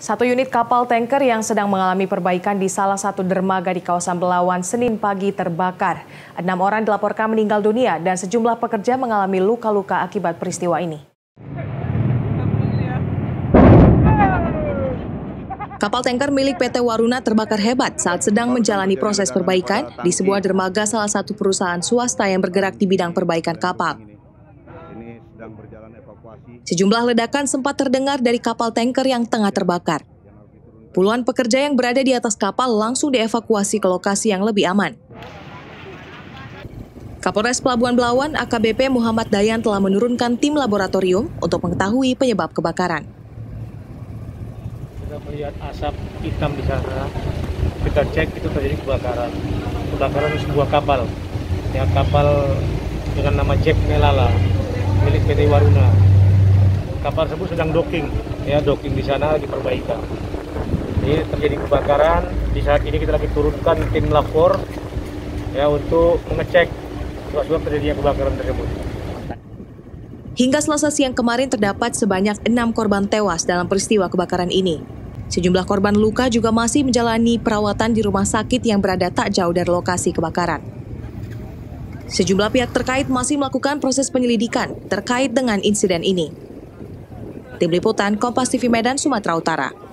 Satu unit kapal tanker yang sedang mengalami perbaikan di salah satu dermaga di kawasan Belawan Senin pagi terbakar. Enam orang dilaporkan meninggal dunia dan sejumlah pekerja mengalami luka-luka akibat peristiwa ini. Kapal tanker milik PT Waruna terbakar hebat saat sedang menjalani proses perbaikan di sebuah dermaga salah satu perusahaan swasta yang bergerak di bidang perbaikan kapal. Sejumlah ledakan sempat terdengar dari kapal tanker yang tengah terbakar. Puluhan pekerja yang berada di atas kapal langsung dievakuasi ke lokasi yang lebih aman. Kapolres Pelabuhan Belawan AKBP Muhammad Dayan telah menurunkan tim laboratorium untuk mengetahui penyebab kebakaran. Kita melihat asap hitam di sana, kita cek itu terjadi kebakaran. Kebakaran sebuah kapal, ya kapal dengan nama Jack Melala milik PT Waruna kapal tersebut sedang docking ya docking di sana lagi perbaikan ini terjadi kebakaran di saat ini kita lagi turunkan tim lapor ya untuk mengecek sebab-sebab terjadinya kebakaran tersebut Hingga selasa siang kemarin terdapat sebanyak enam korban tewas dalam peristiwa kebakaran ini. Sejumlah korban luka juga masih menjalani perawatan di rumah sakit yang berada tak jauh dari lokasi kebakaran. Sejumlah pihak terkait masih melakukan proses penyelidikan terkait dengan insiden ini. Tim Liputan Kompas TV Medan, Sumatera Utara.